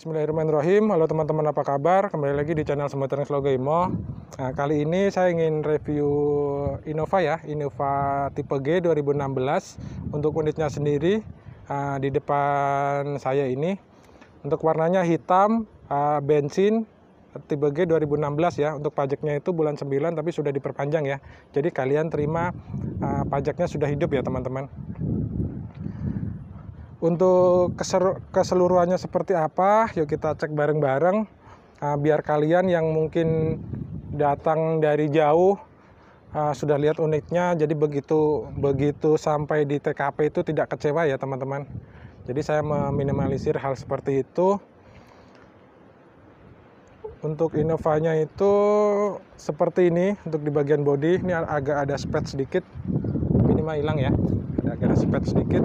Bismillahirrahmanirrahim. Halo teman-teman apa kabar? Kembali lagi di channel Sembaterang Logo Imo. Nah, kali ini saya ingin review Innova ya, Innova tipe G 2016 untuk unitnya sendiri uh, di depan saya ini. Untuk warnanya hitam, uh, bensin, tipe G 2016 ya. Untuk pajaknya itu bulan 9 tapi sudah diperpanjang ya. Jadi kalian terima uh, pajaknya sudah hidup ya teman-teman untuk keseluruhannya seperti apa? Yuk kita cek bareng-bareng. Uh, biar kalian yang mungkin datang dari jauh uh, sudah lihat unitnya jadi begitu begitu sampai di TKP itu tidak kecewa ya teman-teman. Jadi saya meminimalisir hal seperti itu. Untuk Innovanya itu seperti ini untuk di bagian body. Ini agak ada spet sedikit. Minimal hilang ya. Ada agak ada spet sedikit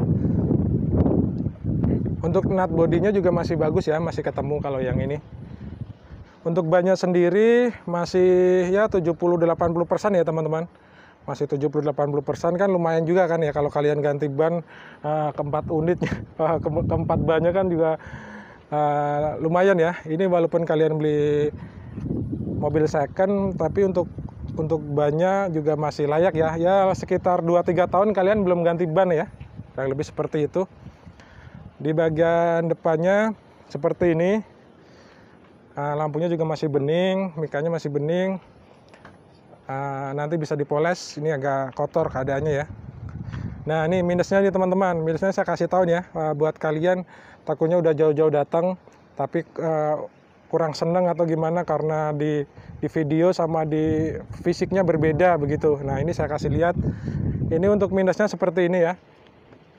untuk nut bodinya juga masih bagus ya, masih ketemu kalau yang ini. Untuk bannya sendiri masih ya 70-80% ya teman-teman. Masih 70-80% kan lumayan juga kan ya kalau kalian ganti ban uh, keempat unitnya, uh, ke keempat bannya kan juga uh, lumayan ya. Ini walaupun kalian beli mobil second tapi untuk untuk bannya juga masih layak ya. Ya sekitar 2-3 tahun kalian belum ganti ban ya. Kurang lebih seperti itu di bagian depannya seperti ini. Uh, lampunya juga masih bening mikanya masih bening. Uh, nanti bisa dipoles ini agak kotor keadaannya ya. Nah ini minusnya nih teman-teman. Minusnya saya kasih tahu ya uh, buat kalian. Takutnya udah jauh-jauh datang tapi kurang seneng atau gimana karena di di video sama di fisiknya berbeda begitu. Nah ini saya kasih lihat. Ini untuk minusnya seperti ini ya.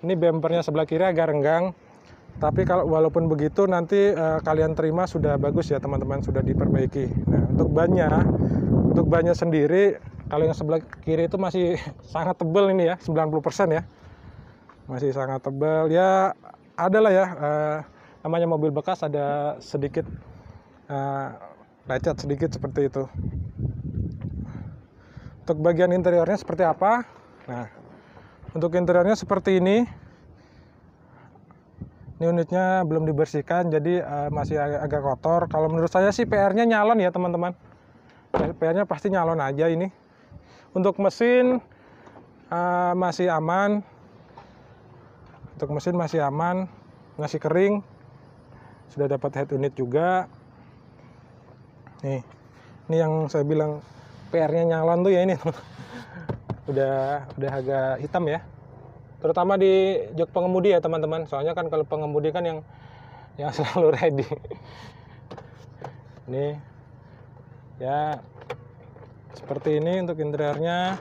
Ini bumpernya sebelah kiri agak renggang tapi kalau walaupun begitu nanti uh, kalian terima sudah bagus ya teman-teman sudah diperbaiki. Nah untuk bannya untuk bannya sendiri kalau yang sebelah kiri itu masih sangat tebal ini ya 90% ya. Masih sangat tebal ya adalah ya uh, namanya mobil bekas ada sedikit uh, lecet sedikit seperti itu. Untuk bagian interiornya seperti apa? Nah untuk interiornya seperti ini ini unitnya belum dibersihkan jadi uh, masih agak, agak kotor. Kalau menurut saya sih PR-nya nyalon ya teman-teman. PR-nya pasti nyalon aja ini. Untuk mesin uh, masih aman. Untuk mesin masih aman masih kering. Sudah dapat head unit juga. Nih ini yang saya bilang PR-nya nyalon tuh ya ini. Udah udah agak hitam ya terutama di jok pengemudi ya teman-teman. Soalnya kan kalau pengemudi kan yang yang selalu ready. Ini ya seperti ini untuk interiornya.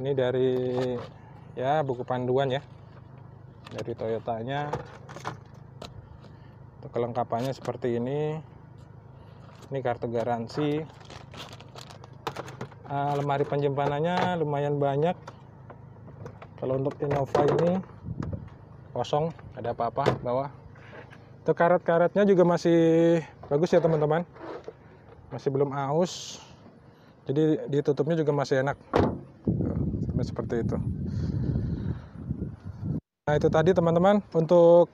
Ini dari ya buku panduan ya. Dari Toyotanya. Untuk kelengkapannya seperti ini. Ini kartu garansi. Uh, lemari penjimpanannya lumayan banyak kalau untuk Innova ini kosong ada apa-apa bawah. Untuk karet-karetnya juga masih bagus ya teman-teman. Masih belum aus. Jadi ditutupnya juga masih enak. Seperti itu. Nah itu tadi teman-teman. Untuk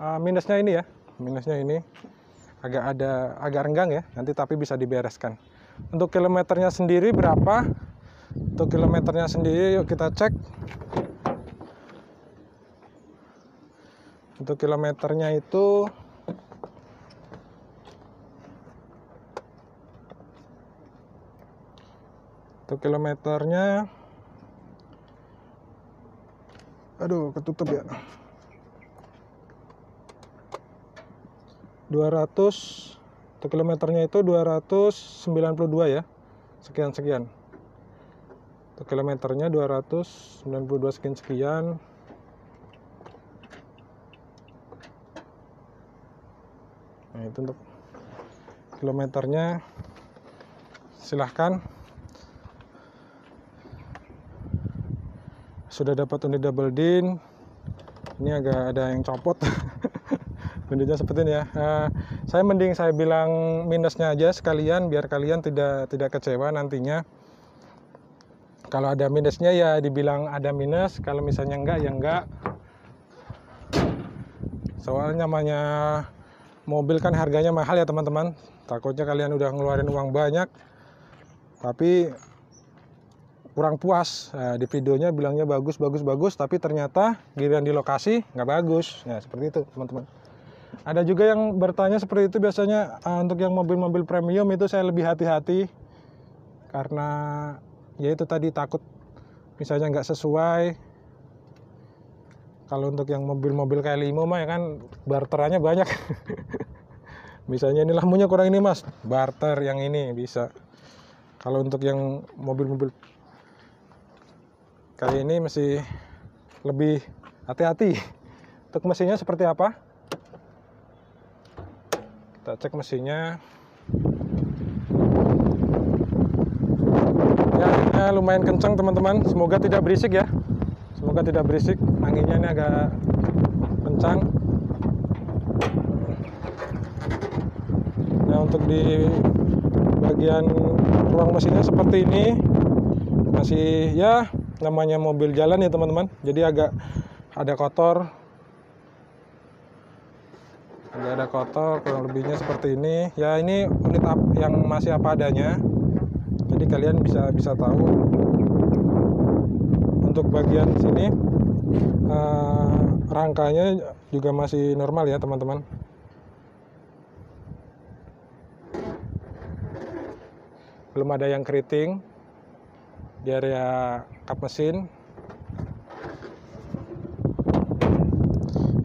uh, minusnya ini ya. Minusnya ini agak ada agak renggang ya. Nanti tapi bisa dibereskan. Untuk kilometernya sendiri berapa untuk kilometernya sendiri yuk kita cek. Untuk kilometernya itu untuk kilometernya aduh ketutup ya. 200 untuk kilometernya itu 292 ya. Sekian sekian untuk kilometernya 292 sekian sekian. Nah itu untuk kilometernya. Silahkan. Sudah dapat unit double din. Ini agak ada yang copot. Unitnya seperti ini ya. Uh, saya mending saya bilang minusnya aja sekalian biar kalian tidak tidak kecewa nantinya kalau ada minusnya ya dibilang ada minus kalau misalnya enggak ya enggak. Soalnya namanya mobil kan harganya mahal ya teman-teman. Takutnya kalian udah ngeluarin uang banyak tapi kurang puas. Nah, di videonya bilangnya bagus bagus bagus tapi ternyata giliran di lokasi nggak bagus. Nah seperti itu teman-teman. Ada juga yang bertanya seperti itu biasanya uh, untuk yang mobil-mobil premium itu saya lebih hati-hati karena ya itu tadi takut misalnya nggak sesuai. Kalau untuk yang mobil-mobil kayak limo mah ya kan barterannya banyak. Misalnya ini lampunya kurang ini mas. Barter yang ini bisa. Kalau untuk yang mobil-mobil kali ini masih lebih hati-hati. Untuk mesinnya seperti apa? Kita cek mesinnya ya, ya lumayan kencang teman-teman. Semoga tidak berisik ya. Semoga tidak berisik. Anginnya ini agak kencang. Nah untuk di bagian ruang mesinnya seperti ini. Masih ya namanya mobil jalan ya teman-teman. Jadi agak ada kotor. Agak ada kotor kurang lebihnya seperti ini. Ya ini unit yang masih apa adanya jadi kalian bisa bisa tahu untuk bagian sini uh, rangkanya juga masih normal ya teman-teman. Belum ada yang keriting di area kap mesin.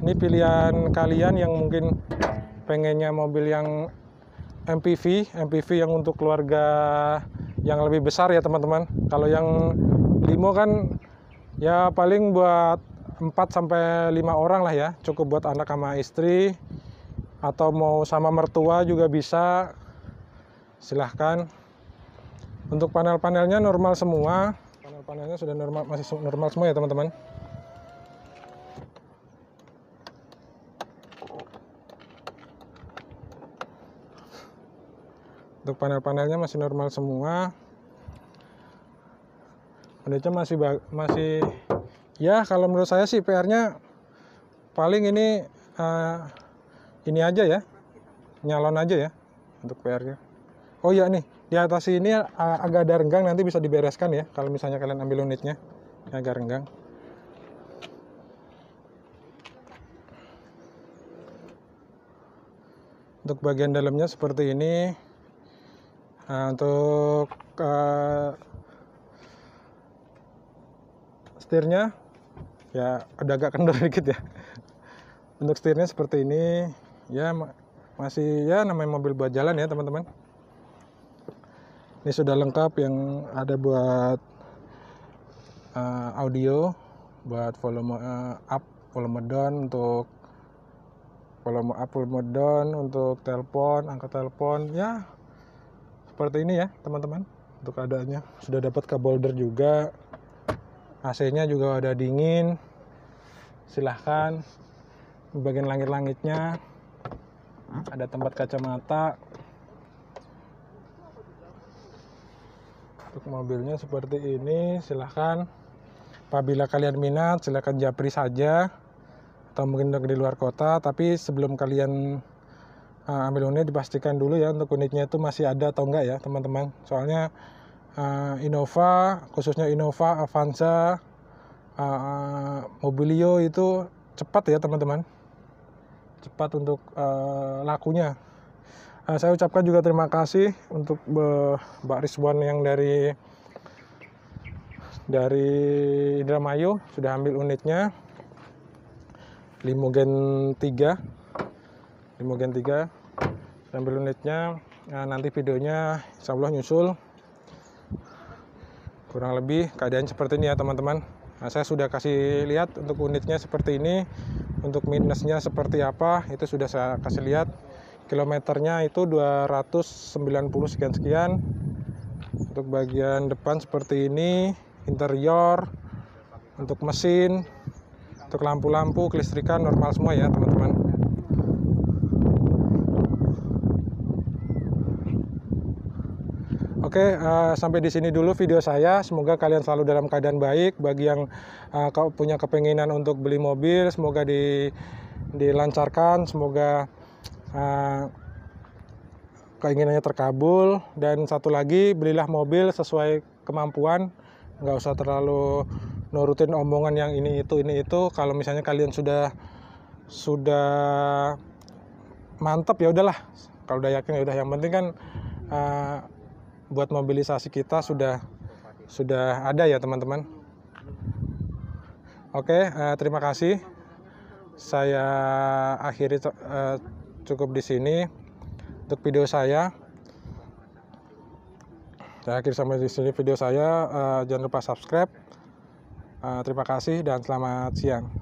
Ini pilihan kalian yang mungkin pengennya mobil yang MPV MPV yang untuk keluarga yang lebih besar ya teman-teman. Kalau yang limo kan ya paling buat 4 sampai 5 orang lah ya. Cukup buat anak sama istri atau mau sama mertua juga bisa. Silahkan. Untuk panel-panelnya normal semua. Panel-panelnya sudah normal masih normal semua ya teman-teman untuk panel-panelnya masih normal semua Unitnya masih masih ya kalau menurut saya sih PR-nya paling ini uh, ini aja ya. Nyalon aja ya untuk PR-nya. Oh iya nih, di atas ini uh, agak ada renggang nanti bisa dibereskan ya kalau misalnya kalian ambil unitnya. Agak renggang. Untuk bagian dalamnya seperti ini. Nah, untuk uh, setirnya ya ada agak kendor dikit ya. Untuk setirnya seperti ini ya masih ya namanya mobil buat jalan ya teman-teman. Ini sudah lengkap yang ada buat uh, audio buat volume uh, up volume down untuk volume up volume down untuk telepon angkat telepon ya seperti ini ya teman-teman. Untuk keadaannya. Sudah dapat holder juga. AC-nya juga udah dingin. Silahkan. Bagian langit-langitnya. Ada tempat kacamata. Untuk mobilnya seperti ini silahkan. Apabila kalian minat silahkan japri saja. Atau mungkin di luar kota. Tapi sebelum kalian uh, ambil unit dipastikan dulu ya untuk unitnya itu masih ada atau enggak ya teman-teman. Soalnya uh, Innova khususnya Innova Avanza uh, Mobilio itu cepat ya teman-teman. Cepat untuk uh, lakunya. Uh, saya ucapkan juga terima kasih untuk Mbak Rizwan yang dari dari Indramayu sudah ambil unitnya. Limogen 3 Limogen 3 ambil unitnya nah, nanti videonya insya Allah nyusul. Kurang lebih keadaan seperti ini ya teman-teman. Nah, saya sudah kasih lihat untuk unitnya seperti ini untuk minusnya seperti apa itu sudah saya kasih lihat. Kilometernya itu 290 sekian sekian. Untuk bagian depan seperti ini interior untuk mesin untuk lampu-lampu kelistrikan normal semua ya teman-teman Oke, uh, sampai di sini dulu video saya. Semoga kalian selalu dalam keadaan baik. Bagi yang uh, punya kepenginan untuk beli mobil, semoga di, dilancarkan. Semoga uh, keinginannya terkabul dan satu lagi belilah mobil sesuai kemampuan nggak usah terlalu nurutin omongan yang ini itu ini itu kalau misalnya kalian sudah sudah mantap ya udahlah kalau udah yakin ya udah yang penting kan uh, buat mobilisasi kita sudah sudah ada ya teman-teman oke uh, terima kasih saya akhiri uh, cukup di sini untuk video saya. Saya akhir sampai di sini video saya. Uh, jangan lupa subscribe. Uh, terima kasih dan selamat siang.